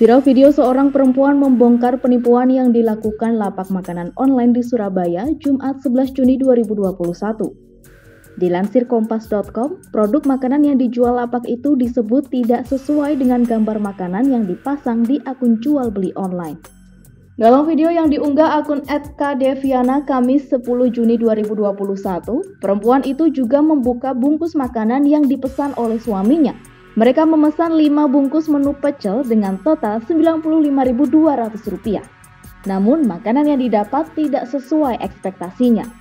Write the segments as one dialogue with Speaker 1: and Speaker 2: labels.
Speaker 1: Viral video seorang perempuan membongkar penipuan yang dilakukan lapak makanan online di Surabaya Jumat 11 Juni 2021. Dilansir kompas.com, produk makanan yang dijual lapak itu disebut tidak sesuai dengan gambar makanan yang dipasang di akun jual beli online. Dalam video yang diunggah akun @kdeviana Kamis 10 Juni 2021, perempuan itu juga membuka bungkus makanan yang dipesan oleh suaminya mereka memesan 5 bungkus menu pecel dengan total Rp95.200. Namun, makanan yang didapat tidak sesuai ekspektasinya.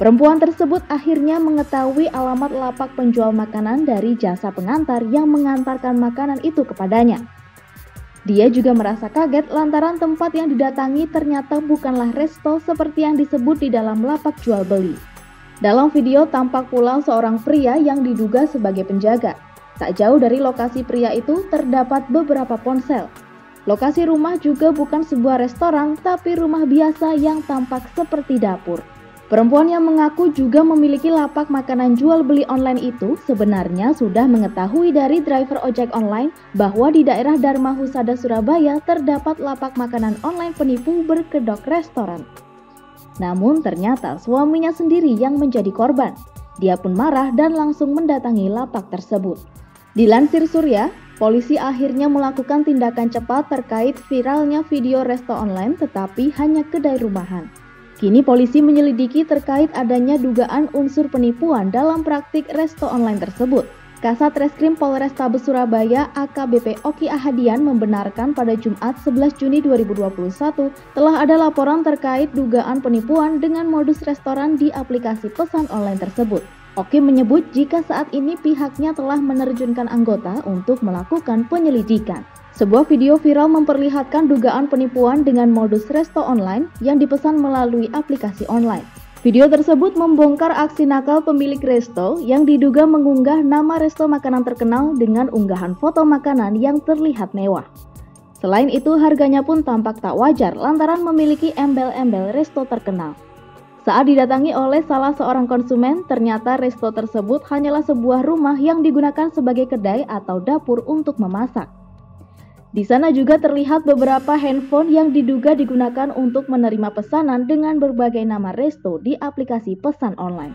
Speaker 1: Perempuan tersebut akhirnya mengetahui alamat lapak penjual makanan dari jasa pengantar yang mengantarkan makanan itu kepadanya. Dia juga merasa kaget lantaran tempat yang didatangi ternyata bukanlah resto seperti yang disebut di dalam lapak jual beli. Dalam video tampak pula seorang pria yang diduga sebagai penjaga. Tak jauh dari lokasi pria itu terdapat beberapa ponsel. Lokasi rumah juga bukan sebuah restoran, tapi rumah biasa yang tampak seperti dapur. Perempuan yang mengaku juga memiliki lapak makanan jual beli online itu sebenarnya sudah mengetahui dari driver ojek online bahwa di daerah Dharma Husada Surabaya terdapat lapak makanan online penipu berkedok restoran. Namun ternyata suaminya sendiri yang menjadi korban. Dia pun marah dan langsung mendatangi lapak tersebut. Dilansir Surya, polisi akhirnya melakukan tindakan cepat terkait viralnya video resto online tetapi hanya kedai rumahan. Kini polisi menyelidiki terkait adanya dugaan unsur penipuan dalam praktik resto online tersebut. Kasat Reskrim Polrestabes Surabaya AKBP Oki Ahadian membenarkan pada Jumat 11 Juni 2021 telah ada laporan terkait dugaan penipuan dengan modus restoran di aplikasi pesan online tersebut. Oki menyebut jika saat ini pihaknya telah menerjunkan anggota untuk melakukan penyelidikan. Sebuah video viral memperlihatkan dugaan penipuan dengan modus resto online yang dipesan melalui aplikasi online. Video tersebut membongkar aksi nakal pemilik resto yang diduga mengunggah nama resto makanan terkenal dengan unggahan foto makanan yang terlihat mewah. Selain itu, harganya pun tampak tak wajar lantaran memiliki embel-embel resto terkenal. Saat didatangi oleh salah seorang konsumen, ternyata resto tersebut hanyalah sebuah rumah yang digunakan sebagai kedai atau dapur untuk memasak. Di sana juga terlihat beberapa handphone yang diduga digunakan untuk menerima pesanan dengan berbagai nama resto di aplikasi pesan online.